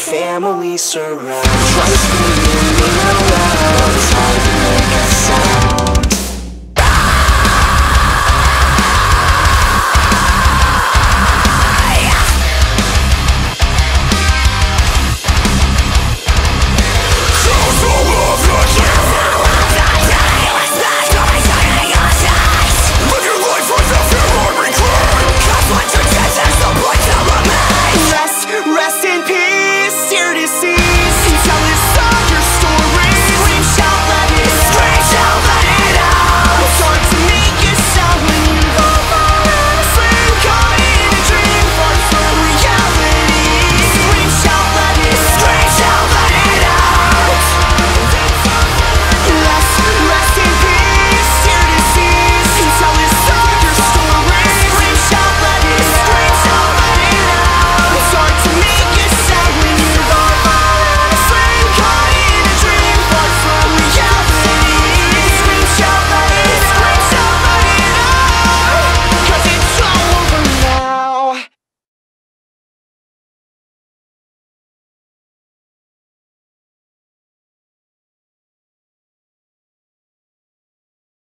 family surrounds Tries to leave me around